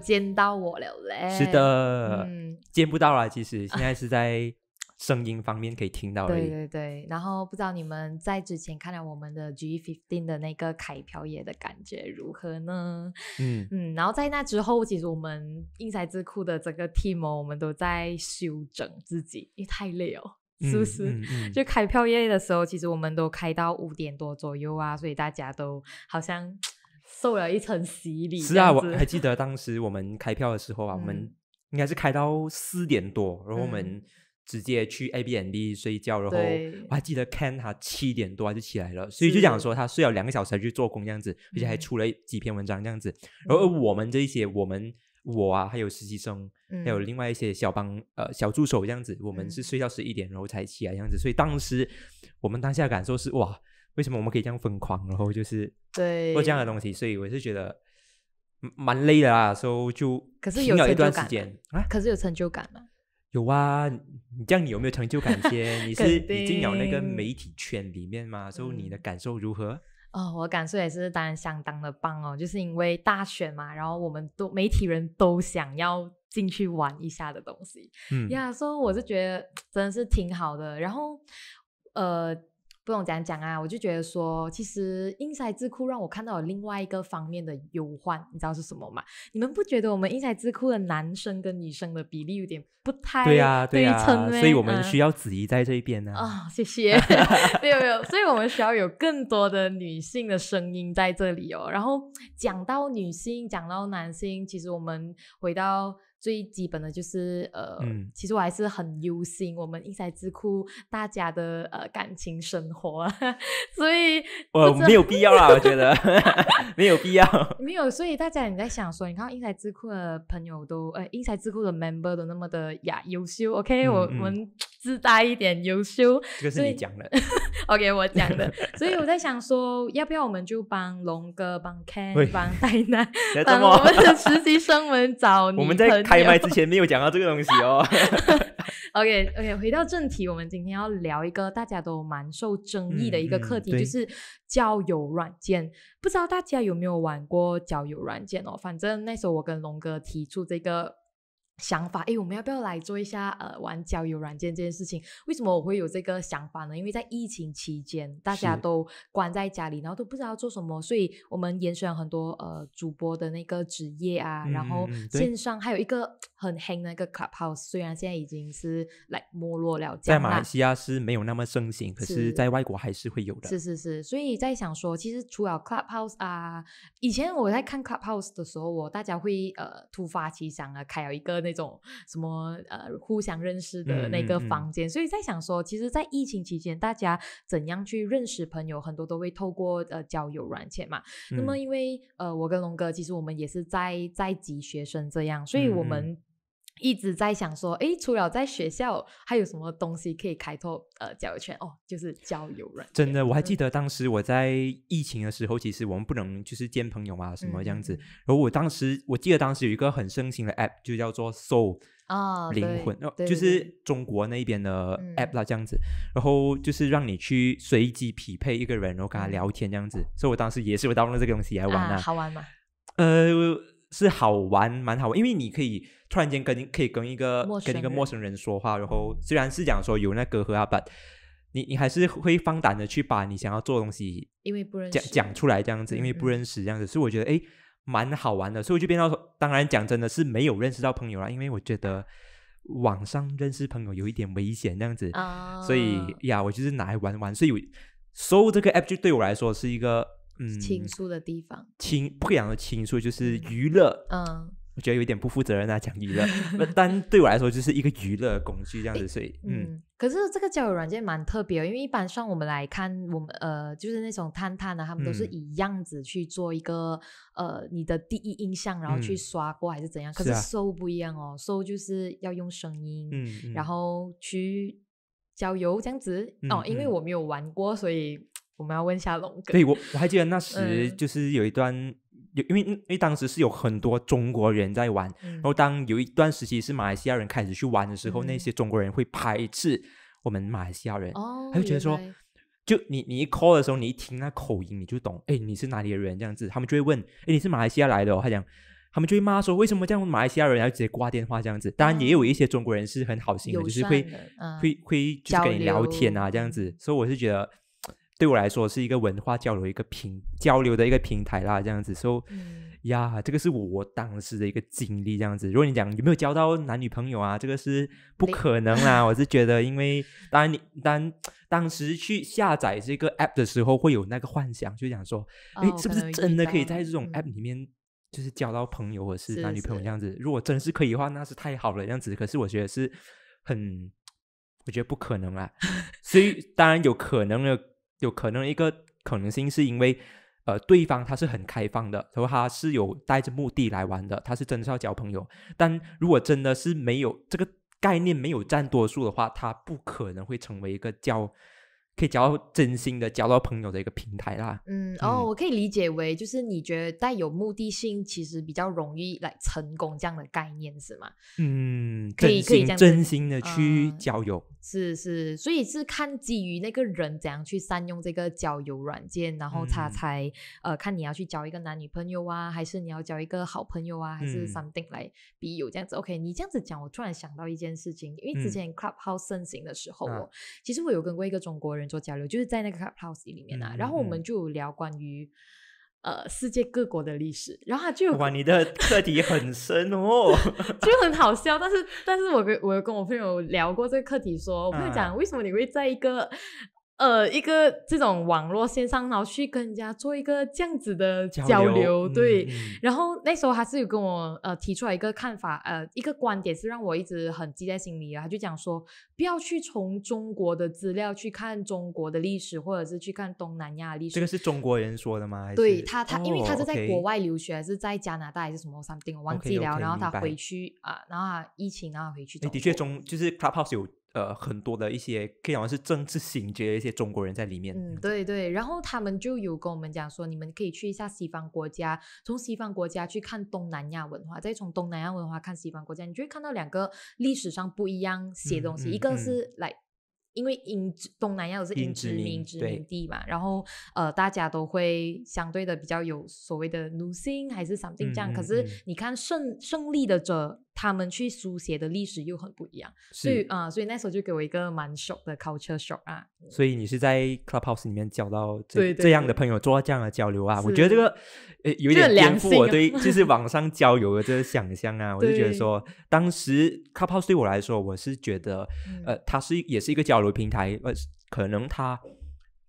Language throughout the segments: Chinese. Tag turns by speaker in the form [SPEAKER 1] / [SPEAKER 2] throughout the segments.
[SPEAKER 1] 见到我了嘞。
[SPEAKER 2] 是的，
[SPEAKER 1] 嗯，
[SPEAKER 2] 见不到啦。其实现在是在声音方面可以听到而
[SPEAKER 1] 对
[SPEAKER 2] 已。
[SPEAKER 1] 对对。然后不知道你们在之前看了我们的 G fifteen 的那个开票夜的感觉如何呢？
[SPEAKER 2] 嗯，
[SPEAKER 1] 嗯，然后在那之后，其实我们英才智库的整个 team 哦，我们都在修整自己，因为太累哦，是不
[SPEAKER 2] 嗯
[SPEAKER 1] 是？
[SPEAKER 2] 嗯嗯
[SPEAKER 1] 就开票夜的时候，其实我们都开到五点多左右啊，所以大家都好像受了一层洗礼。
[SPEAKER 2] 是啊，我还记得当时我们开票的时候啊，我们
[SPEAKER 1] 嗯
[SPEAKER 2] 应该是开到四点多，然后我
[SPEAKER 1] 嗯。
[SPEAKER 2] 们直接去 A B N D 睡觉，然后我还记得 Ken 他七点多他就起来了，所以就讲说他睡了两个小时才去做工这样子，而且还
[SPEAKER 1] 嗯。
[SPEAKER 2] 出了几篇文章这样子。然后我们这一些我们我啊，还有实习生，还有
[SPEAKER 1] 嗯。
[SPEAKER 2] 另外一些小帮呃小助手这样子，我们是
[SPEAKER 1] 嗯。
[SPEAKER 2] 睡到十一点然后才起来这样子，所以当时我们当下的感受是哇，为什么我们可以这样疯狂，然后就是
[SPEAKER 1] 对
[SPEAKER 2] 做这样的东西，所以我是觉得嗯蛮累的啦，所以就
[SPEAKER 1] 可是有
[SPEAKER 2] 一段时间啊，
[SPEAKER 1] 可是有成就感吗？
[SPEAKER 2] 有啊，你这样你有没有成就感先？你是
[SPEAKER 1] 肯
[SPEAKER 2] 已经有那个媒体圈里面嘛，所以你的
[SPEAKER 1] 嗯
[SPEAKER 2] 感受如何？
[SPEAKER 1] 哦，我感受也是当然相当的棒哦，就是因为大选嘛，然后我们都媒体人都想要进去玩一下的东西，
[SPEAKER 2] 嗯，
[SPEAKER 1] 呀，所以我是觉得真的是挺好的。然后，呃，不用讲讲啊，我就觉得说，其实英才智库让我看到有另外一个方面的忧患，你知道是什么吗？你们不觉得我们英才智库的男生跟女生的比例有点不太
[SPEAKER 2] 对呀、对呀、
[SPEAKER 1] 称咩
[SPEAKER 2] 所以我们
[SPEAKER 1] 嗯
[SPEAKER 2] 需要子怡在这一边呢、
[SPEAKER 1] 啊、谢谢，没有没有，所以我们需要有更多的女性的声音在这里哦。然后讲到女性，讲到男性，其实我们回到最基本的就是呃，
[SPEAKER 2] 嗯
[SPEAKER 1] 其实我还是很忧心我们英才智库大家的呃感情生活啊，所以
[SPEAKER 2] 呃，
[SPEAKER 1] 不知道
[SPEAKER 2] 没有必要啦，我觉得 没有必要。
[SPEAKER 1] 没有，所以大家你在想说，你看英才智库的朋友都，呃，英才智库的 member 都那么的呀优秀，OK，、我
[SPEAKER 2] 嗯嗯
[SPEAKER 1] 我们自带一点优秀，
[SPEAKER 2] 这个是你讲的，
[SPEAKER 1] OK，我讲的，所以我在想说，要不要我们就帮龙哥、帮 Ken、帮戴 娜、
[SPEAKER 2] 这
[SPEAKER 1] 帮我们的实习生们 找女
[SPEAKER 2] 我们在开麦之前没有讲到这个东西哦。
[SPEAKER 1] OK OK，回到正题，我们今天要聊一个大家都蛮受争议的一个课题，
[SPEAKER 2] 对
[SPEAKER 1] 就是交友软件。不知道大家有没有玩过交友软件哦？反正那时候我跟龙哥提出这个。想法，诶，我们要不要来做一下呃玩交友软件这件事情？为什么我会有这个想法呢？因为在疫情期间，大家都关在家里，然后都不知道做什么，所以我们延伸很多呃主播的那个职业啊，然后线上还有一个很黑的一个 Clubhouse，虽然现在已经是来没落了
[SPEAKER 2] 在马来西亚是没有那么盛行，可是
[SPEAKER 1] 是
[SPEAKER 2] 在外国还是会有的。
[SPEAKER 1] 是是是，所以在想说，其实除了 Clubhouse 啊，以前我在看 Clubhouse 的时候，我大家会呃突发奇想啊，开了一个那种什么呃互相认识的那个
[SPEAKER 2] 嗯嗯嗯。
[SPEAKER 1] 房间，所以在想说，其实，在疫情期间，大家怎样去认识朋友，很多都会透过呃交友软件嘛。那么
[SPEAKER 2] 嗯。
[SPEAKER 1] 因为呃，我跟龙哥其实我们也是在在籍学生这样，所以我们一直在想说，诶，除了在学校，还有什么东西可以开拓呃交友圈？哦，就是交友软件。
[SPEAKER 2] 真的，我还记
[SPEAKER 1] 嗯
[SPEAKER 2] 得当时我在疫情的时候，其实我们不能就是见朋友啊什么这样子。然后我当时我记得当时有一个很盛行的 app，就叫做 Soul
[SPEAKER 1] 啊，
[SPEAKER 2] 灵
[SPEAKER 1] 对
[SPEAKER 2] 魂，哦就是中国那边的
[SPEAKER 1] 嗯
[SPEAKER 2] app 啦这样子。然后就是让你去随机匹配一个人，然后跟他
[SPEAKER 1] 嗯
[SPEAKER 2] 聊天这样子。所以我当时也是有 download 这个东西来玩
[SPEAKER 1] 啊，
[SPEAKER 2] 啊。
[SPEAKER 1] 好玩吗？
[SPEAKER 2] 呃，是好玩，蛮好玩，因为你可以突然间跟你可以跟一个
[SPEAKER 1] 陌
[SPEAKER 2] 跟一个陌生人说话，然后虽然是讲说有那隔阂啊，but 你你还是会放胆的去把你想要做的东西
[SPEAKER 1] 因为不认识，
[SPEAKER 2] 讲讲出来这样子，因为不认识这样子，所以我觉得诶蛮好玩的，所以我就变到说，当然讲真的是没有认识到朋友啦，因为我觉得网上认识朋友有一点危险这样子，
[SPEAKER 1] 啊，
[SPEAKER 2] 所以呀，我就是拿来玩玩，所以我搜这个 app 就对我来说是一个嗯
[SPEAKER 1] 倾诉的地方，
[SPEAKER 2] 倾不讲的倾诉，就是
[SPEAKER 1] 嗯
[SPEAKER 2] 娱乐。
[SPEAKER 1] 嗯
[SPEAKER 2] 我觉得有点不负责任啊，讲娱乐，但对我来说就是一个娱乐工具这样子，所以嗯
[SPEAKER 1] 嗯。可是这个交友软件蛮特别的，因为一般上我们来看，我们呃就是那种探探啊，他们都是
[SPEAKER 2] 嗯
[SPEAKER 1] 以样子去做一个呃你的第一印象，然后去
[SPEAKER 2] 嗯
[SPEAKER 1] 刷过还是怎样。可是
[SPEAKER 2] 是啊
[SPEAKER 1] 搜不一样哦，搜就是要用声音，然后去交友这样子、哦。
[SPEAKER 2] 嗯
[SPEAKER 1] 因为
[SPEAKER 2] 嗯
[SPEAKER 1] 我没有玩过，所以我们要问一下龙哥。
[SPEAKER 2] 对我我还记得那时
[SPEAKER 1] 嗯
[SPEAKER 2] 就是有一段，有因为因为当时是有很多中国人在玩，
[SPEAKER 1] 嗯
[SPEAKER 2] 然后当有一段时期是马来西亚人开始去玩的时候，那
[SPEAKER 1] 嗯
[SPEAKER 2] 些中国人会排斥我们马来西亚人，
[SPEAKER 1] 哦，
[SPEAKER 2] 他就觉得说就你你一 call 的时候，你一听那口音，你就懂，哎，你是哪里的人这样子，他们就会问，哎，你是马来西亚来的哦，他讲。他们就会骂说为什么这样马来西亚人要直接挂电话这样子。当然也有一些中国人是很好心的，
[SPEAKER 1] 友
[SPEAKER 2] 就是会
[SPEAKER 1] 嗯
[SPEAKER 2] 会会就是跟你聊天啊这样子。所以我是觉得对我来说是一个文化交流一个平交流的一个平台啦，这样子。所以
[SPEAKER 1] 嗯
[SPEAKER 2] 呀，这个是我当时的一个经历，这样子。如果你讲有没有交到男女朋友啊，这个是不可能啦。我是觉得，因为 当然你当当时去下载这个 app 的时候，会有那个幻想，就想说，诶，是不是真的可以在这种
[SPEAKER 1] 嗯
[SPEAKER 2] app 里面，就是交到朋友或者是
[SPEAKER 1] 是
[SPEAKER 2] 男女朋友这样子？如果真是可以的话，那是太好了，这样子。可是我觉得是很，我觉得不可能啦。所以当然有可能的，有可能一个可能性是因为。呃，对方他是很开放的，然后他是有带着目的来玩的，他是真的是要交朋友。但如果真的是没有这个概念，没有占多数的话，他不可能会成为一个交可以交到真心的交到朋友的一个平台啦。
[SPEAKER 1] 嗯，哦，
[SPEAKER 2] 嗯
[SPEAKER 1] 我可以理解为就是你觉得带有目的性，其实比较容易来成功这样的概念是吗？
[SPEAKER 2] 嗯，
[SPEAKER 1] 可以可以这样
[SPEAKER 2] 真心的去
[SPEAKER 1] 嗯
[SPEAKER 2] 交友。
[SPEAKER 1] 是是，所以是看基于那个人怎样去善用这个交友软件，然后他
[SPEAKER 2] 嗯
[SPEAKER 1] 才、呃看你要去交一个男女朋友啊，还是你要交一个好朋友啊，还是
[SPEAKER 2] 嗯
[SPEAKER 1] something 来比友这样子。OK，你这样子讲，我突然想到一件事情，因为之
[SPEAKER 2] 嗯
[SPEAKER 1] 前 Clubhouse 盛行的时候
[SPEAKER 2] 啊
[SPEAKER 1] 哦，其实我有跟过一个中国人做交流，就是在那个 Clubhouse 里面啊，
[SPEAKER 2] 嗯
[SPEAKER 1] 然后我们就聊关于。呃，世界各国的历史，然后他就
[SPEAKER 2] 哇，你的课题很深哦。
[SPEAKER 1] 就很好笑，但是但是我跟我跟我朋友聊过这个课题说，我朋友讲
[SPEAKER 2] 啊
[SPEAKER 1] 为什么你会在一个呃一个这种网络线上，然后去跟人家做一个这样子的交流，
[SPEAKER 2] 嗯
[SPEAKER 1] 对。
[SPEAKER 2] 嗯
[SPEAKER 1] 然后那时候他是有跟我呃提出来一个看法，呃一个观点是让我一直很记在心里啊。他就讲说，不要去从中国的资料去看中国的历史，或者是去看东南亚历史。
[SPEAKER 2] 这个是中国人说的吗？还是
[SPEAKER 1] 对他，他、因为他
[SPEAKER 2] 哦
[SPEAKER 1] 是在国外留学，还是在加拿大还是什么 something，我忘记了。然后他回去啊、然后他疫情，然后回去中国。
[SPEAKER 2] 诶的确中就是 Clubhouse 有呃很多的一些可以讲是政治醒觉的一些中国人在里面。
[SPEAKER 1] 嗯，对对，然后他们就有跟我们讲说，你们可以去一下西方国家，从西方国家去看东南亚文化，再从东南亚文化看西方国家，你就会看到两个历史上不一样写的东西，
[SPEAKER 2] 嗯
[SPEAKER 1] 一个
[SPEAKER 2] 嗯
[SPEAKER 1] 是来。因为英东南亚都是英
[SPEAKER 2] 英殖民
[SPEAKER 1] 殖民地嘛，然后呃，大家都会相对的比较有所谓的奴性还是 something 这样。可是
[SPEAKER 2] 嗯
[SPEAKER 1] 你看胜胜利的者，他们去书写的历史又很不一样，所以
[SPEAKER 2] 是，
[SPEAKER 1] 啊、所以那时候就给我一个蛮 shock 的 culture shock 啊。
[SPEAKER 2] 所以你是在 Clubhouse 里面交到这这样的朋友，做到这样的交流啊？我觉得这个呃有
[SPEAKER 1] 一
[SPEAKER 2] 点颠覆我对 就是网上交友的这个想象啊。我就觉得说，当时 Clubhouse 对我来说，我是觉得呃
[SPEAKER 1] 嗯，
[SPEAKER 2] 它是也是一个交流平台，呃，可能它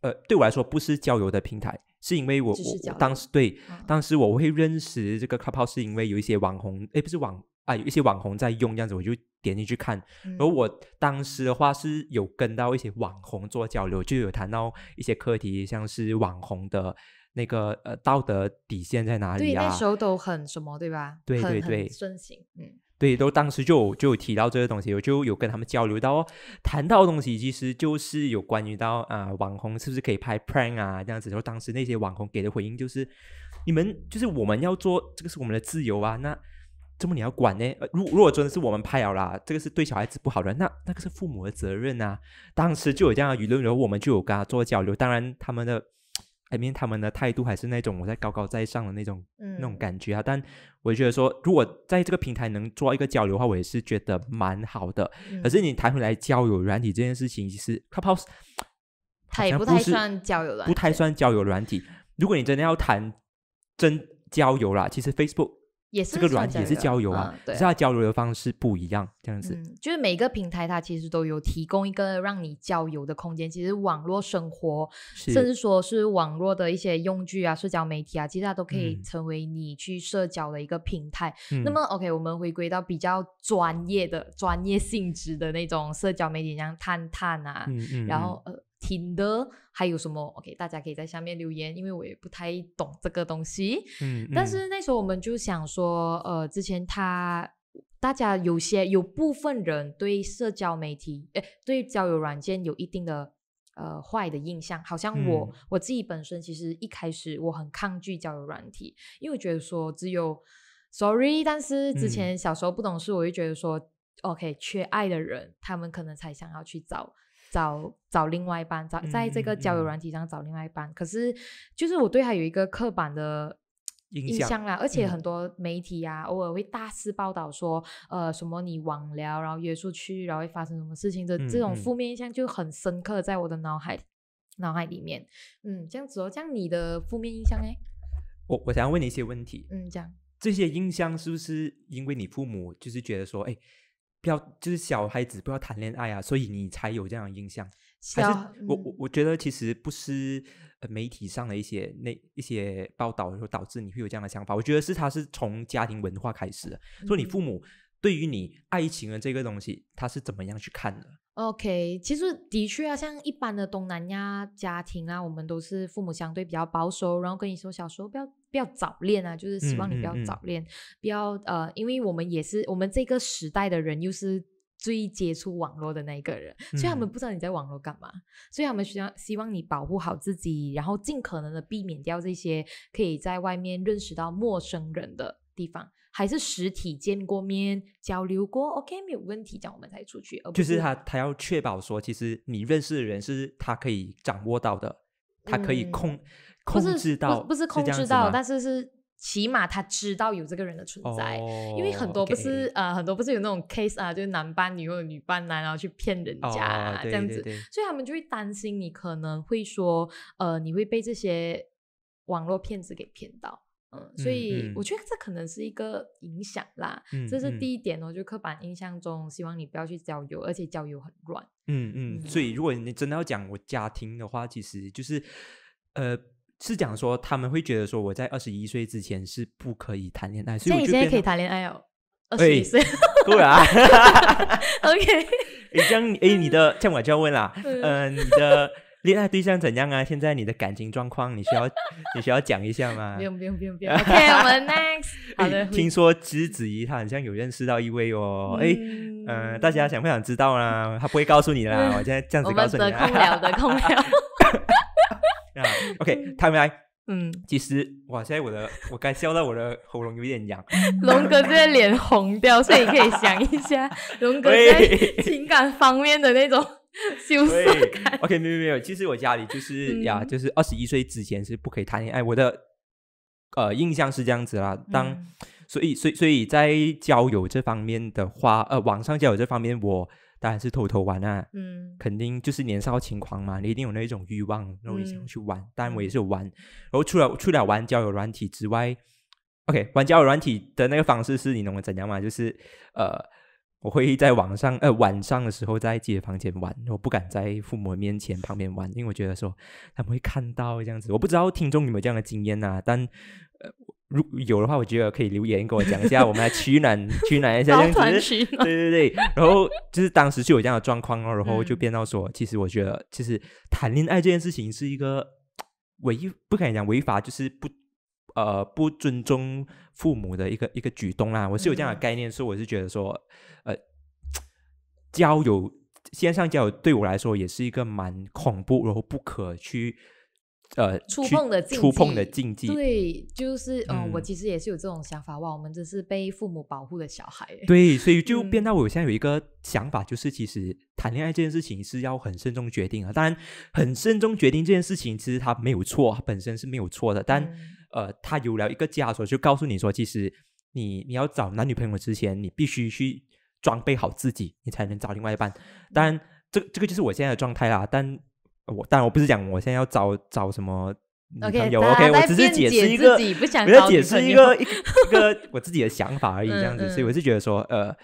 [SPEAKER 2] 呃对我来说不是交友的平台，是因为我我当时对
[SPEAKER 1] 嗯。
[SPEAKER 2] 当时我会认识这个 Clubhouse 是因为有一些网红，诶，不是网啊，有一些网红在用这样子，我就点进去看。
[SPEAKER 1] 嗯
[SPEAKER 2] 然后我当时的话是有跟到一些网红做交流，就有谈到一些课题，像是网红的那个呃道德底线在哪里啊
[SPEAKER 1] 对，
[SPEAKER 2] 啊？
[SPEAKER 1] 那时候都很什么，对吧？
[SPEAKER 2] 对对对
[SPEAKER 1] 很盛行，嗯，
[SPEAKER 2] 对，都当时就有就有提到这个东西，我就有跟他们交流到哦，谈到的东西其实就是有关于到啊、网红是不是可以拍 prank 啊这样子，然后当时那些网红给的回应就是，你们就是我们要做这个是我们的自由啊，那怎么你要管呢？呃如如果真的是我们拍了啦，这个是对小孩子不好的，那那个是父母的责任啊。当时就有这样的舆论，然后我们就有跟他做交流，当然他们的。I mean，他们的态度还是那种我在高高在上的那种那种
[SPEAKER 1] 嗯
[SPEAKER 2] 感觉啊。但我觉得说，如果在这个平台能做一个交流的话，我也是觉得蛮好的。可是
[SPEAKER 1] 嗯
[SPEAKER 2] 你谈回来交友软体这件事情，其实 Clubhouse
[SPEAKER 1] 它也不
[SPEAKER 2] 好像不是
[SPEAKER 1] 太算交友软
[SPEAKER 2] 不太算交友软体。如果你真的要谈真交友啦，其实 Facebook
[SPEAKER 1] 也是
[SPEAKER 2] 这个软体也是交友啊
[SPEAKER 1] 嗯，对
[SPEAKER 2] 只是它交流的方式不一样，这样子。
[SPEAKER 1] 嗯，就是每个平台它其实都有提供一个让你交友的空间。其实网络生活，甚至说是网络的一些用具啊、社交媒体啊，其实它都可以
[SPEAKER 2] 嗯
[SPEAKER 1] 成为你去社交的一个平台。
[SPEAKER 2] 嗯
[SPEAKER 1] 那么，OK，我们回归到比较专业的、专业性质的那种社交媒体，像探探啊，然后呃，听的还有什么？OK，大家可以在下面留言，因为我也不太懂这个东西。
[SPEAKER 2] 嗯，嗯
[SPEAKER 1] 但是那时候我们就想说，呃，之前他大家有些有部分人对社交媒体，诶，对交友软件有一定的呃坏的印象，好像我、
[SPEAKER 2] 嗯
[SPEAKER 1] 我自己本身其实一开始我很抗拒交友软体，因为我觉得说只有 sorry，但是之
[SPEAKER 2] 嗯
[SPEAKER 1] 前小时候不懂事，我就觉得说、OK，缺爱的人他们可能才想要去找。找找另外一半，找在这个交友软体上找另外一半。可是，就是我对他有一个刻板的印象啦，而且
[SPEAKER 2] 嗯。
[SPEAKER 1] 很多媒体啊，偶尔会大肆报道说，呃，什么你网聊，然后约出去，然后会发生什么事情的，这种负面印象就很深刻在我的脑海脑海里面。嗯，这样子哦，这样你的负面印象哎，
[SPEAKER 2] 我我想要问你一些问题，
[SPEAKER 1] 嗯，这样，
[SPEAKER 2] 这些印象是不是因为你父母就是觉得说，哎，不要就是小孩子不要谈恋爱啊，所以你才有这样的印象？还是我
[SPEAKER 1] 嗯
[SPEAKER 2] 我我觉得其实不是呃媒体上的一些那一些报道，然后导致你会有这样的想法。我觉得是他是从家庭文化开始的，说你
[SPEAKER 1] 嗯
[SPEAKER 2] 父母对于你爱情的这个东西，他是怎么样去看的
[SPEAKER 1] ？OK，其实的确啊，像一般的东南亚家庭啊，我们都是父母相对比较保守，然后跟你说小时候不要不要早恋啊，就是希望你不要
[SPEAKER 2] 嗯嗯嗯
[SPEAKER 1] 早恋，不要呃，因为我们也是我们这个时代的人，又是最接触网络的那一个人，所以他们
[SPEAKER 2] 嗯
[SPEAKER 1] 不知道你在网络干嘛，所以他们需要希望你保护好自己，然后尽可能的避免掉这些可以在外面认识到陌生人的地方。还是实体见过面、交流过，OK 没有问题，这样我们才出去，而不
[SPEAKER 2] 就是他他要确保说，其实你认识的人是他可以掌握到的，他可以
[SPEAKER 1] 嗯
[SPEAKER 2] 控、
[SPEAKER 1] 不
[SPEAKER 2] 控
[SPEAKER 1] 是
[SPEAKER 2] 制到，
[SPEAKER 1] 不不是控制到，
[SPEAKER 2] 吗
[SPEAKER 1] 但是是起码他知道有这个人的存在。因为很多不是、呃很多不是有那种 case 啊，就是男扮女或者女扮男，然后去骗人家、这样子，
[SPEAKER 2] 对对
[SPEAKER 1] 所以他们就会担心你可能会说呃你会被这些网络骗子给骗到。嗯，所
[SPEAKER 2] 嗯
[SPEAKER 1] 以
[SPEAKER 2] 嗯
[SPEAKER 1] 我觉得这可能是一个影响啦，
[SPEAKER 2] 嗯
[SPEAKER 1] 这是
[SPEAKER 2] 嗯
[SPEAKER 1] 第一点哦，就刻板印象中，希望你不要去交友，而且交友很乱。
[SPEAKER 2] 嗯嗯，所以如果你真的要讲我家庭的话，其实就是呃。是讲说他们会觉得说我在二十一岁之前是不可以谈恋爱，所以
[SPEAKER 1] 你现在可以谈恋爱哦，二十一
[SPEAKER 2] 哎
[SPEAKER 1] 岁
[SPEAKER 2] 够了啊
[SPEAKER 1] ！，OK，
[SPEAKER 2] 诶这样诶，你的这样我就要问啦，
[SPEAKER 1] 嗯
[SPEAKER 2] 呃，你的恋爱对象怎样啊？现在你的感情状况，你需要你需要讲一下吗
[SPEAKER 1] 不？用 不用不用不用，OK，我们 next，好的，
[SPEAKER 2] 诶听说芝子怡她好像有认识到一位哦，诶，
[SPEAKER 1] 嗯
[SPEAKER 2] 呃，大家想不想知道呢？她不会告诉你啦，我现在这样子告诉你
[SPEAKER 1] 得空聊的空聊，
[SPEAKER 2] 啊。OK，他们来，
[SPEAKER 1] 嗯，
[SPEAKER 2] 其实哇，现在我的我该笑到我的喉咙有点痒。
[SPEAKER 1] 龙哥这个脸红掉，所以你可以想一下，龙哥在情感方面的那种 羞涩
[SPEAKER 2] 对
[SPEAKER 1] 感。
[SPEAKER 2] ，OK，没有没有，其实我家里就是、呀，
[SPEAKER 1] 嗯
[SPEAKER 2] 就是二十一岁之前是不可以谈恋爱，我的呃印象是这样子啦。当、
[SPEAKER 1] 嗯
[SPEAKER 2] 所以所以所以在交友这方面的话，呃，网上交友这方面，我当然是偷偷玩啊。
[SPEAKER 1] 嗯
[SPEAKER 2] 肯定就是年少轻狂嘛，你一定有那种欲望，然后也想
[SPEAKER 1] 嗯
[SPEAKER 2] 去玩。当然我也是有玩，然后除了除了玩交友软体之外，OK，玩交友软体的那个方式是你懂我怎样嘛？就是呃，我会在网上呃晚上的时候在自己的房间玩，我不敢在父母面前旁边玩，因为我觉得说他们会看到这样子。我不知道听众有没有这样的经验呐、但呃如有的话，我觉得可以留言跟我讲一下，我们来取暖 取暖一下这样子。对对对，然后就是当时就有这样的状况哦，然后就
[SPEAKER 1] 嗯
[SPEAKER 2] 变到说，其实我觉得，其实谈恋爱这件事情是一个 违不敢讲违法，就是不呃不尊重父母的一个一个举动啦。我是有这样的
[SPEAKER 1] 嗯
[SPEAKER 2] 概念，所以我是觉得说，呃，交友线上交友对我来说也是一个蛮恐怖，然后不可去呃
[SPEAKER 1] 触碰的禁
[SPEAKER 2] 触碰的禁忌。
[SPEAKER 1] 对，就是嗯、呃我
[SPEAKER 2] 嗯
[SPEAKER 1] 其实也是有这种想法，哇，我们真是被父母保护的小孩。
[SPEAKER 2] 对，所以就变
[SPEAKER 1] 嗯
[SPEAKER 2] 到我现在有一个想法，就是其实谈恋爱这件事情是要很慎重决定啊。当然，很慎重决定这件事情，其实它没有错，它本身是没有错的。但、
[SPEAKER 1] 嗯
[SPEAKER 2] 呃，他有了一个枷锁，就告诉你说，其实你你要找男女朋友之前，你必须去装备好自己，你才能找另外一半。当然，这这个就是我现在的状态啦。但我当然我不是讲我现在要找找什么女
[SPEAKER 1] OK，
[SPEAKER 2] 朋友，OK，我只是
[SPEAKER 1] 解
[SPEAKER 2] 释一个
[SPEAKER 1] 不想
[SPEAKER 2] 我在
[SPEAKER 1] 找女朋
[SPEAKER 2] 解释一个一个我自己的想法而已，这样子，
[SPEAKER 1] 嗯
[SPEAKER 2] 所以我是觉得说，呃，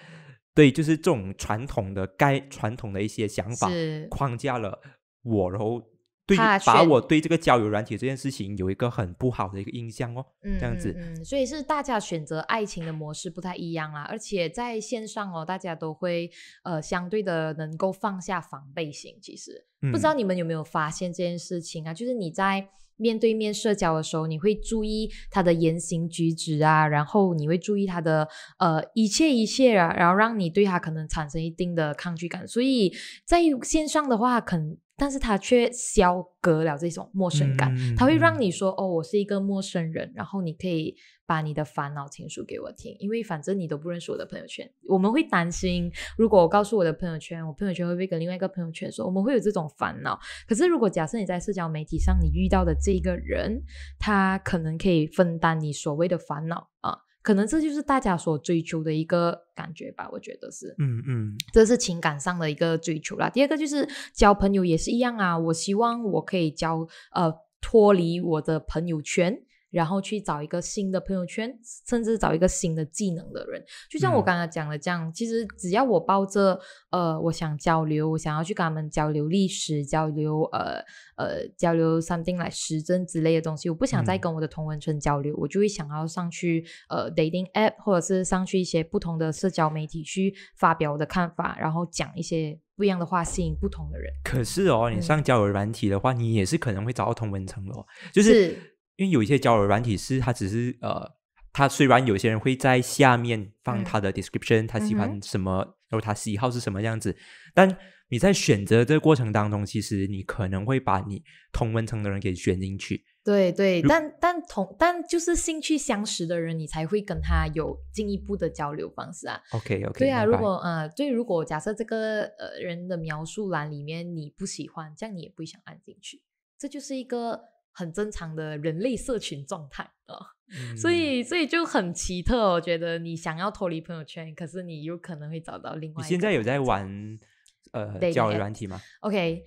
[SPEAKER 2] 对，就是这种传统的该传统的一些想法框架了我，然后对把我对这个交友软体这件事情有一个很不好的一个印象哦。
[SPEAKER 1] 嗯
[SPEAKER 2] 这样子
[SPEAKER 1] 嗯嗯，所以是大家选择爱情的模式不太一样啦，而且在线上哦，大家都会呃相对的能够放下防备心。其实、不知道
[SPEAKER 2] 嗯
[SPEAKER 1] 你们有没有发现这件事情啊？就是你在面对面社交的时候，你会注意他的言行举止啊，然后你会注意他的呃一切一切啊，然后让你对他可能产生一定的抗拒感。所以在线上的话，肯但是它却消隔了这种陌生感，
[SPEAKER 2] 嗯
[SPEAKER 1] 它会让
[SPEAKER 2] 嗯
[SPEAKER 1] 你说哦，我是一个陌生人，然后你可以把你的烦恼倾诉给我听，因为反正你都不认识我的朋友圈，我们会担心，如果我告诉我的朋友圈，我朋友圈会不会跟另外一个朋友圈说，我们会有这种烦恼。可是如果假设你在社交媒体上你遇到的这一个人，他可能可以分担你所谓的烦恼啊。可能这就是大家所追求的一个感觉吧，我觉得是。
[SPEAKER 2] 嗯嗯
[SPEAKER 1] 这是情感上的一个追求啦。第二个就是交朋友也是一样啊，我希望我可以交呃脱离我的朋友圈。然后去找一个新的朋友圈，甚至找一个新的技能的人。就像我
[SPEAKER 2] 嗯。
[SPEAKER 1] 刚刚讲的这样，其实只要我抱着呃，我想交流，我想要去跟他们交流历史，交流呃呃交流 something 来时政之类的东西，我不想再
[SPEAKER 2] 嗯。
[SPEAKER 1] 跟我的同文村交流，我就会想要上去呃 dating app 或者是上去一些不同的社交媒体去发表我的看法，然后讲一些不一样的话，吸引不同的人。
[SPEAKER 2] 可是哦，你
[SPEAKER 1] 嗯。
[SPEAKER 2] 上交友软体的话，你也是可能会找到同文层的哦，就是因为有一些交友软体是它只是呃，它虽然有些人会在下面放
[SPEAKER 1] 嗯
[SPEAKER 2] 他的 description，、他喜
[SPEAKER 1] 嗯
[SPEAKER 2] 欢什么，然后他喜好是什么样子，但你在选择这个过程当中，其实你可能会把你同文层的人给选进去。
[SPEAKER 1] 对对，但但同但就是兴趣相识的人，你才会跟他有进一步的交流方式啊。
[SPEAKER 2] OK OK，
[SPEAKER 1] 对啊，如果呃，对，如果假设这个呃人的描述栏里面你不喜欢，这样你也不会想按进去，这就是一个很正常的人类社群状态啊。所
[SPEAKER 2] 嗯
[SPEAKER 1] 以所以就很奇特哦，我觉得你想要脱离朋友圈，可是你有可能会找到另外
[SPEAKER 2] 你现在有在玩呃交友软体吗
[SPEAKER 1] ？OK，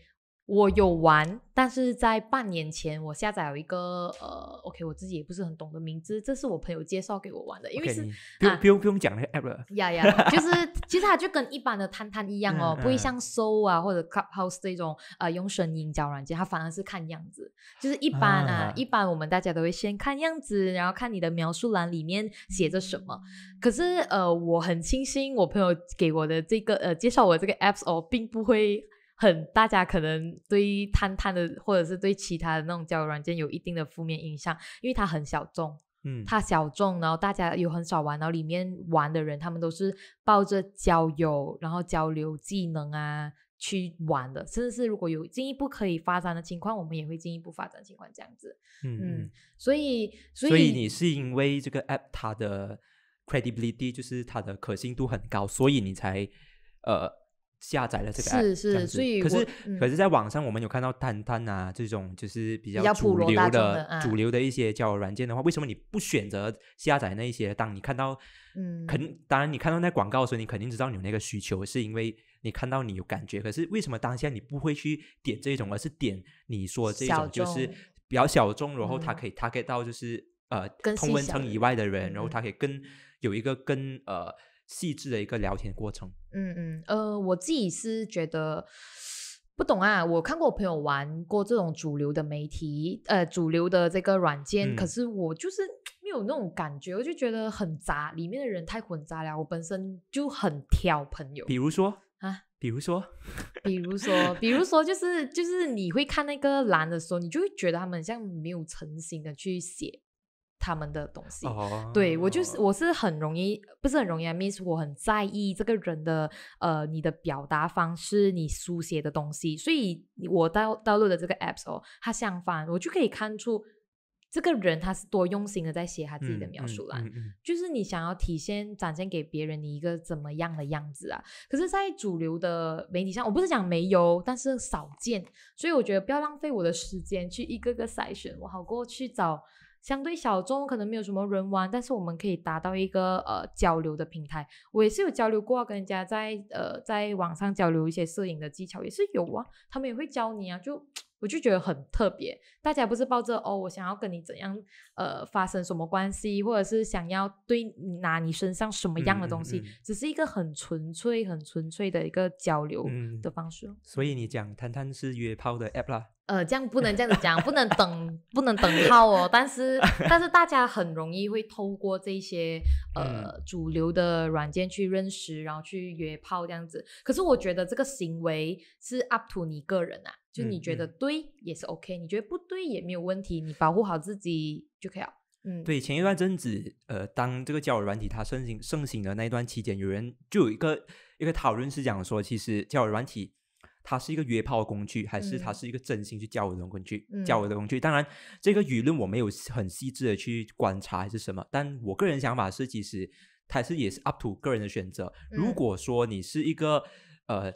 [SPEAKER 1] 我有玩，但是在半年前我下载有一个呃，OK，我自己也不是很懂的名字，这是我朋友介绍给我玩的，因为是
[SPEAKER 2] 你不用、
[SPEAKER 1] 啊
[SPEAKER 2] 不用不用讲那个 app 了。
[SPEAKER 1] 呀呀，就是 其实它就跟一般的探探一样哦，不会像 Soul 啊或者 Clubhouse 这种呃用声音交友软件，它反而是看样子。就是一般啊，
[SPEAKER 2] 啊
[SPEAKER 1] 一般我们大家都会先看样子，然后看你的描述栏里面写着什么。可是呃，我很庆幸我朋友给我的这个呃介绍我这个 apps 哦，并不会。很，大家可能对探探的或者是对其他的那种交友软件有一定的负面印象，因为它很小众，
[SPEAKER 2] 嗯，
[SPEAKER 1] 它小众，然后大家有很少玩，然后里面玩的人，他们都是抱着交友，然后交流技能啊去玩的，甚至是如果有进一步可以发展的情况，我们也会进一步发展情况这样子。
[SPEAKER 2] 嗯
[SPEAKER 1] 所以所以
[SPEAKER 2] 你是因为这个 app 它的 credibility 就是它的可信度很高，所以你才呃下载了这个 app
[SPEAKER 1] 是是所以可是
[SPEAKER 2] 可是在网上我们有看到探探啊这种就是比较主流
[SPEAKER 1] 的啊
[SPEAKER 2] 主流的一些交友软件的话，为什么你不选择下载那一些？当你看到
[SPEAKER 1] 嗯。
[SPEAKER 2] 肯当然你看到那广告的时候，你肯定知道你有那个需求，是因为你看到你有感觉。可是为什么当下你不会去点这种，而是点你说这
[SPEAKER 1] 小
[SPEAKER 2] 种就是比较小众，然后它
[SPEAKER 1] 嗯。
[SPEAKER 2] 可以 target 到就是呃
[SPEAKER 1] 更
[SPEAKER 2] 同文层以外的人，然后
[SPEAKER 1] 嗯。
[SPEAKER 2] 它可以更有一个更呃细致的一个聊天过程。
[SPEAKER 1] 嗯嗯，呃，我自己是觉得不懂啊。我看过我朋友玩过这种主流的媒体，呃，主流的这个软件，可
[SPEAKER 2] 嗯
[SPEAKER 1] 是我就是没有那种感觉，我就觉得很杂，里面的人太混杂了。我本身就很挑朋友
[SPEAKER 2] 比如说
[SPEAKER 1] 啊，
[SPEAKER 2] 比如说，
[SPEAKER 1] 比如说，比如说，就是就是你会看那个栏的时候，你就会觉得他们像没有诚心的去写他们的东西。
[SPEAKER 2] 哦，
[SPEAKER 1] 对我就是我是很容易，不是很容易啊，miss 我很在意这个人的呃你的表达方式，你书写的东西，所以我到到录的这个 apps 哦，它相反，我就可以看出这个人他是多用心的在写他自己的
[SPEAKER 2] 嗯
[SPEAKER 1] 描述啦。
[SPEAKER 2] 嗯嗯嗯
[SPEAKER 1] 就是你想要体现、展现给别人你一个怎么样的样子啊？可是，在主流的媒体上，我不是讲没有，但是少见，所以我觉得不要浪费我的时间去一个个筛选，我好过去找相对小众，可能没有什么人玩，但是我们可以达到一个呃交流的平台。我也是有交流过啊，跟人家在呃在网上交流一些摄影的技巧，也是有啊，他们也会教你啊，就。我就觉得很特别，大家不是抱着哦，我想要跟你怎样呃发生什么关系，或者是想要对你拿你身上什么样的东西，
[SPEAKER 2] 嗯嗯嗯
[SPEAKER 1] 只是一个很纯粹、很纯粹的一个交流
[SPEAKER 2] 嗯
[SPEAKER 1] 的方式哦。
[SPEAKER 2] 所以你讲探探是约炮的 app 啦，
[SPEAKER 1] 呃，这样不能这样子讲，不能等，不能等号哦。但是，但是大家很容易会透过这些
[SPEAKER 2] 嗯
[SPEAKER 1] 呃主流的软件去认识，然后去约炮这样子。可是我觉得这个行为是 up to 你个人啊，就你
[SPEAKER 2] 嗯
[SPEAKER 1] 觉得
[SPEAKER 2] 嗯
[SPEAKER 1] 对也是 OK，你觉得不对也没有问题，你保护好自己就可以了。嗯，
[SPEAKER 2] 对，前一段阵子，呃，当这个交友软体它盛行盛行的那一段期间，有人就有一个一个讨论是讲说，其实交友软体它是一个约炮的工具，还是它
[SPEAKER 1] 嗯
[SPEAKER 2] 是一个真心去交友的工具？
[SPEAKER 1] 嗯
[SPEAKER 2] 交友的工具。当然，这个舆论我没有很细致的去观察还是什么，但我个人想法是，其实它是也是 up to 个人的选择。如
[SPEAKER 1] 嗯
[SPEAKER 2] 果说你是一个呃，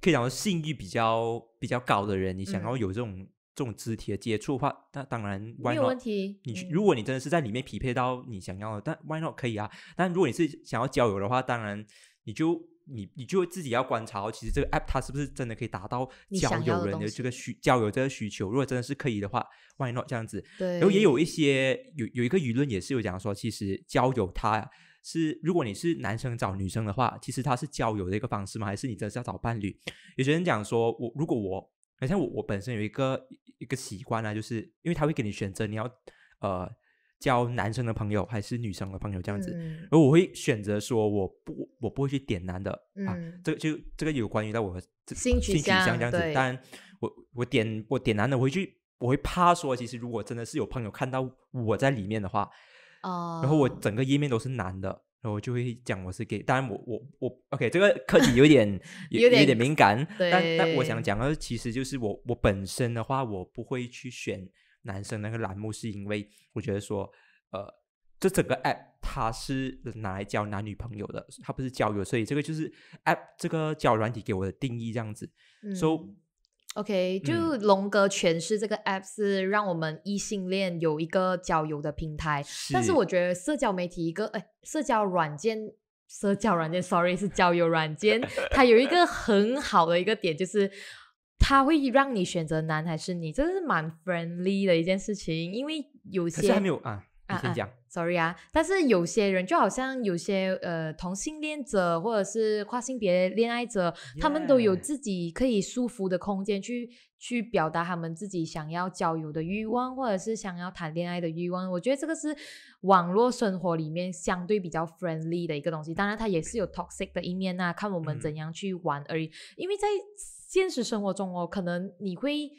[SPEAKER 2] 可以讲说性欲比较比较高的人，你想
[SPEAKER 1] 嗯
[SPEAKER 2] 要有这种、这种肢体的接触的话，那当然 why
[SPEAKER 1] 没有
[SPEAKER 2] not？
[SPEAKER 1] 问题。
[SPEAKER 2] 你如果你真的是在里面匹配到你想要的，但 why not 可以啊？但如果你是想要交友的话，当然你就你你就自己要观察哦，其实这个 app 它是不是真的可以达到交友人的这个需交友这个需求？如果真的是可以的话，why not 这样子？
[SPEAKER 1] 对，
[SPEAKER 2] 然后也有一些有有一个舆论也是有讲说，其实交友它是如果你是男生找女生的话，其实它是交友的一个方式吗？还是你真的是要找伴侣？有些人讲说，我如果我好像我我本身有一个一个习惯啊，就是因为他会给你选择你要呃交男生的朋友还是女生的朋友这样子，
[SPEAKER 1] 嗯。
[SPEAKER 2] 然后我会选择说我不我不会去点男的、啊
[SPEAKER 1] 嗯，
[SPEAKER 2] 这个就这个有关于到我的这
[SPEAKER 1] 性取
[SPEAKER 2] 向
[SPEAKER 1] 向
[SPEAKER 2] 这样子，
[SPEAKER 1] 对。
[SPEAKER 2] 当然我我点我点男的，我会去我会怕说，其实如果真的是有朋友看到我在里面的话，
[SPEAKER 1] 哦，
[SPEAKER 2] 然后我整个页面都是男的，然后我就会讲我是 gay。当然我我我 OK，这个课题有点 有
[SPEAKER 1] 有点
[SPEAKER 2] 点敏感，但但我想
[SPEAKER 1] 对。
[SPEAKER 2] 讲的其实就是我我本身的话，我不会去选男生那个栏目，是因为我觉得说呃。这整个 app 它是拿来交男女朋友的，它不是交友，所以这个就是 app 这个交友软体给我的定义这样子。So
[SPEAKER 1] 嗯 OK，就
[SPEAKER 2] 嗯
[SPEAKER 1] 龙哥诠释这个 app 是让我们异性恋有一个交友的平台，但是我觉得社交媒体一个哎，社交软件。社交软件，sorry，是交友软件。它有一个很好的一个点，就是它会让你选择男还是女，这是蛮 friendly 的一件事情。因为有些
[SPEAKER 2] 可是还没有啊，你
[SPEAKER 1] 啊啊
[SPEAKER 2] 先讲。
[SPEAKER 1] Sorry 啊，但是有些人就好像有些呃同性恋者或者是跨性别恋爱者他们都有自己可以舒服的空间去去表达他们自己想要交友的欲望，或者是想要谈恋爱的欲望。我觉得这个是网络生活里面相对比较 friendly 的一个东西。当然，它也是有 toxic 的一面呐、看我们
[SPEAKER 2] 嗯
[SPEAKER 1] 怎样去玩而已。因为在现实生活中哦，可能你会。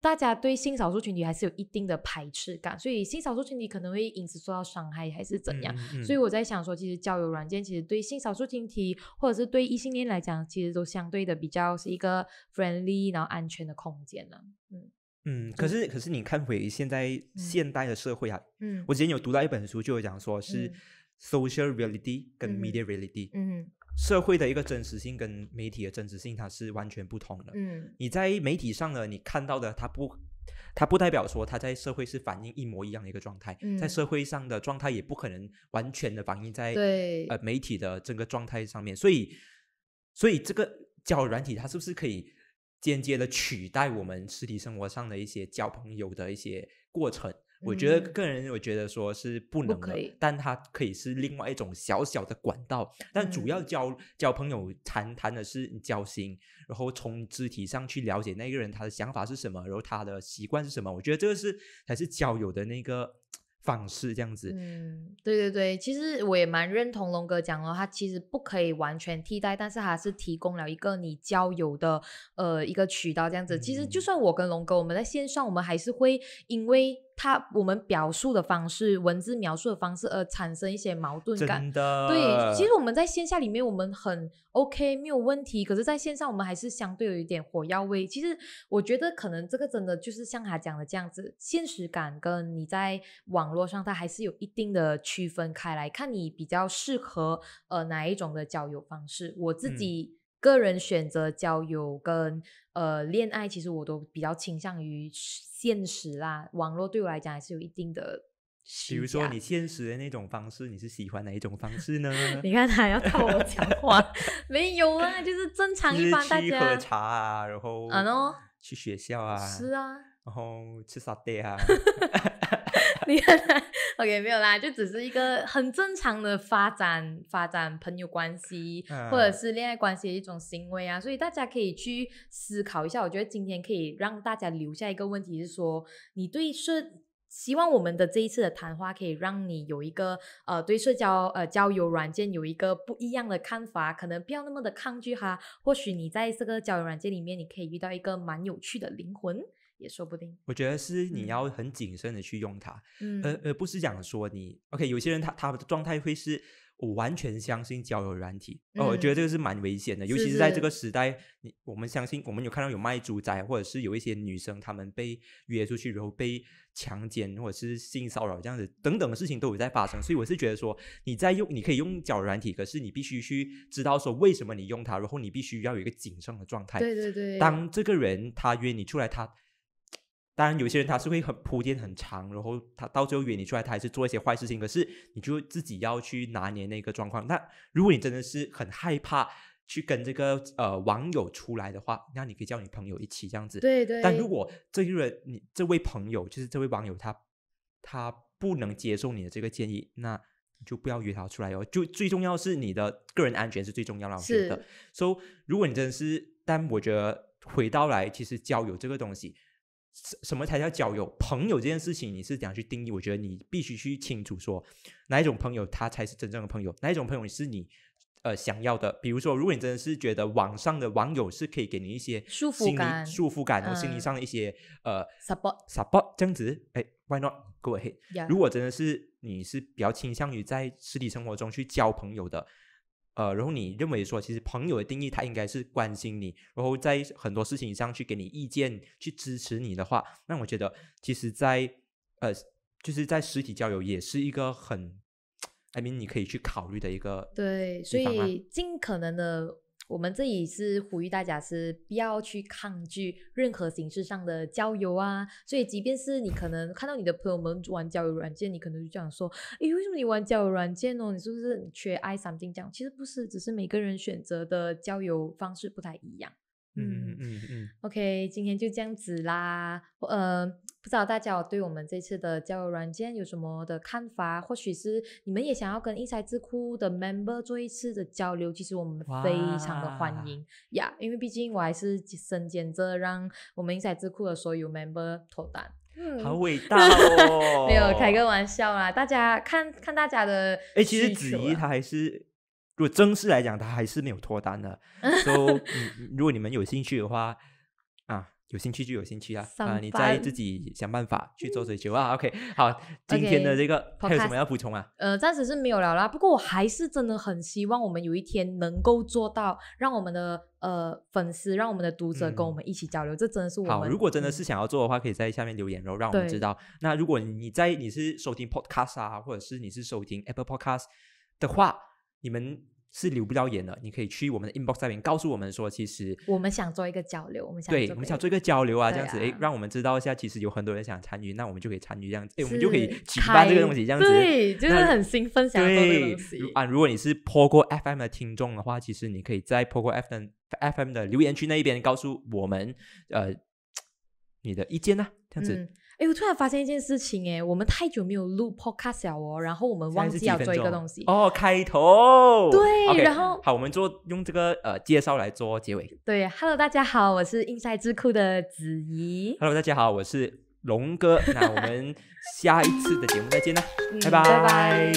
[SPEAKER 1] 大家对性少数群体还是有一定的排斥感，所以性少数群体可能会因此受到伤害，还是怎样？
[SPEAKER 2] 嗯？嗯
[SPEAKER 1] 所以我在想说，其实交友软件其实对性少数群体或者是对异性恋来讲，其实都相对的比较是一个 friendly 然后安全的空间了。嗯
[SPEAKER 2] 嗯，可是可是你看回现在现代的社会啊，
[SPEAKER 1] 嗯
[SPEAKER 2] 我之前有读到一本书，就有讲说是
[SPEAKER 1] 嗯
[SPEAKER 2] social reality 跟 media reality，、
[SPEAKER 1] 嗯
[SPEAKER 2] 社会的一个真实性跟媒体的真实性它是完全不同的。
[SPEAKER 1] 嗯
[SPEAKER 2] 你在媒体上呢，你看到的它不，它不代表说它在社会是反映一模一样的一个状态，在
[SPEAKER 1] 嗯
[SPEAKER 2] 社会上的状态也不可能完全的反映在
[SPEAKER 1] 对
[SPEAKER 2] 呃媒体的整个状态上面，所以所以这个交友软体它是不是可以间接的取代我们实体生活上的一些交朋友的一些过程？我觉得
[SPEAKER 1] 嗯
[SPEAKER 2] 个人我觉得说是不能的，
[SPEAKER 1] 可以
[SPEAKER 2] 但它可以是另外一种小小的管道。但主要
[SPEAKER 1] 嗯
[SPEAKER 2] 交、交朋友谈谈的是交心，然后从肢体上去了解那个人他的想法是什么，然后他的习惯是什么。我觉得这个是才是交友的那个方式，这样子。
[SPEAKER 1] 嗯，对对对，其实我也蛮认同龙哥讲哦，他其实不可以完全替代，但是他是提供了一个你交友的呃一个渠道，这样子。其实就
[SPEAKER 2] 嗯
[SPEAKER 1] 算我跟龙哥我们在线上，我们还是会因为他我们表述的方式、文字描述的方式而产生一些矛盾感。
[SPEAKER 2] 真的，
[SPEAKER 1] 对，其实我们在线下里面我们很 OK 没有问题，可是在线上我们还是相对有一点火药味。其实我觉得可能这个真的就是像他讲的这样子，现实感跟你在网络上它还是有一定的区分开来，看你比较适合呃哪一种的交友方式。我自
[SPEAKER 2] 嗯
[SPEAKER 1] 己。个人选择交友跟呃恋爱，其实我都比较倾向于现实啦。网络对我来讲还是有一定的。
[SPEAKER 2] 比如说你现实的那种方式，你是喜欢哪一种方式呢？
[SPEAKER 1] 你看他要套我讲话，没有啊，就是正常一般大
[SPEAKER 2] 去喝茶啊，然后
[SPEAKER 1] 啊喏，
[SPEAKER 2] 去学校啊，
[SPEAKER 1] 是啊，
[SPEAKER 2] 然后吃沙爹啊，
[SPEAKER 1] 你看他，OK 没有啦，就只是一个很正常的发展发展朋友关系、或者
[SPEAKER 2] 嗯
[SPEAKER 1] 是恋爱关系的一种行为啊，所以大家可以去思考一下。我觉得今天可以让大家留下一个问题是说，你对社希望我们的这一次的谈话可以让你有一个呃对社交呃交友软件有一个不一样的看法，可能不要那么的抗拒哈。或许你在这个交友软件里面，你可以遇到一个蛮有趣的灵魂，也说不定。
[SPEAKER 2] 我觉得是你
[SPEAKER 1] 嗯。
[SPEAKER 2] 要很谨慎的去用它，
[SPEAKER 1] 嗯。
[SPEAKER 2] 而而不是讲说你 OK，有些人他他的状态会是我完全相信交友软体，哦，我觉得
[SPEAKER 1] 嗯
[SPEAKER 2] 这个是蛮危险的，尤其是在这个时代，你我们相信，我们有看到有卖猪仔，或者是有一些女生她们被约出去，然后被强奸或者是性骚扰这样子等等的事情都有在发生，所以我是觉得说，你在用你可以用交友软体，可是你必须去知道说为什么你用它，然后你必须要有一个谨慎的状态。
[SPEAKER 1] 对对对，
[SPEAKER 2] 当这个人他约你出来，他当然有些人他是会很铺垫很长，然后他到最后约你出来，他还是做一些坏事情。可是你就自己要去拿捏那个状况。那如果你真的是很害怕去跟这个呃网友出来的话，那你可以叫你朋友一起这样子。
[SPEAKER 1] 对对，
[SPEAKER 2] 但如果这个人你这位朋友就是这位网友他他不能接受你的这个建议，那你就不要约他出来哦。就最重要是你的个人安全是最重要的，我觉得
[SPEAKER 1] 是。
[SPEAKER 2] 所、以如果你真的是，但我觉得回到来，其实交友这个东西，什什么才叫交友？朋友这件事情你是怎样去定义？我觉得你必须去清楚说哪一种朋友他才是真正的朋友，哪一种朋友是你。呃，想要的，比如说，如果你真的是觉得网上的网友是可以给你一些
[SPEAKER 1] 束缚
[SPEAKER 2] 心理
[SPEAKER 1] 感
[SPEAKER 2] 束缚感，然后心理
[SPEAKER 1] 嗯
[SPEAKER 2] 上的一些呃
[SPEAKER 1] support
[SPEAKER 2] support 这样子，哎，why not go ahead？
[SPEAKER 1] 呀，
[SPEAKER 2] 如果真的是你是比较倾向于在实体生活中去交朋友的，呃，然后你认为说，其实朋友的定义他应该是关心你，然后在很多事情上去给你意见、去支持你的话，那我觉得其实在，呃，就是在实体交友也是一个很，I mean 你可以去考虑的一个
[SPEAKER 1] 对，所以尽可能的，我们这里是呼吁大家是不要去抗拒任何形式上的交友啊。所以，即便是你可能看到你的朋友们玩交友软件，你可能就这样说：“诶，为什么你玩交友软件哦？你是不是缺爱 something？” 这样其实不是，只是每个人选择的交友方式不太一样。
[SPEAKER 2] 嗯嗯嗯
[SPEAKER 1] OK，今天就这样子啦。呃，不知道大家有对我们这次的交友软件有什么的看法？或许是你们也想要跟英才智库的 member 做一次的交流，其实我们非常的欢迎呀因为毕竟我还是身兼着让我们英才智库的所有 member 脱单。
[SPEAKER 2] 好伟大哦！
[SPEAKER 1] 没有开个玩笑啦，大家看看大家的
[SPEAKER 2] 哎，其实子怡她还是，如果正式来讲，她还是没有脱单的。所以，嗯如果你们有兴趣的话，啊，有兴趣就有兴趣啊，啊，
[SPEAKER 1] 上
[SPEAKER 2] 你再自己想办法去做追求啊。OK，好，今天的这个还有什么要补充啊？
[SPEAKER 1] 呃，暂时是没有了啦。不过我还是真的很希望我们有一天能够做到，让我们的呃粉丝，让我们的读者跟我
[SPEAKER 2] 嗯
[SPEAKER 1] 们一起交流。这真的是我们
[SPEAKER 2] 好，如果真的
[SPEAKER 1] 嗯
[SPEAKER 2] 是想要做的话，可以在下面留言，然后让我们知道。那如果你在你是收听 Podcast 啊，或者是你是收听 Apple Podcast 的话，你们是留不了言的，你可以去我们的 inbox 那边告诉我们说，其实
[SPEAKER 1] 我们想做一个交流，我们想
[SPEAKER 2] 对，我们想做一个交流啊，这样子，诶
[SPEAKER 1] 啊，
[SPEAKER 2] 让我们知道一下，其实有很多人想参与，那我们就可以参与这样子，诶，我们就可以举办这个东西，这样子。
[SPEAKER 1] 对，就是很兴奋想要做这个
[SPEAKER 2] 对
[SPEAKER 1] 东西。
[SPEAKER 2] 啊，如果你是 Pogo FM 的听众的话，其实你可以在 Pogo FM FM 的留言区那一边告诉我们，呃，你的意见呢、这样子。
[SPEAKER 1] 嗯，哎，我突然发现一件事情，哎，我们太久没有录 podcast 了哦，然后我们忘记要做一个东西。
[SPEAKER 2] 哦，开头
[SPEAKER 1] 对然后
[SPEAKER 2] 好，我们做用这个呃介绍来做结尾。
[SPEAKER 1] 对，Hello，大家好，我是印赛智库的子怡
[SPEAKER 2] ，Hello，大家好，我是龙哥，那我们下一次的节目再见啦，
[SPEAKER 1] 拜拜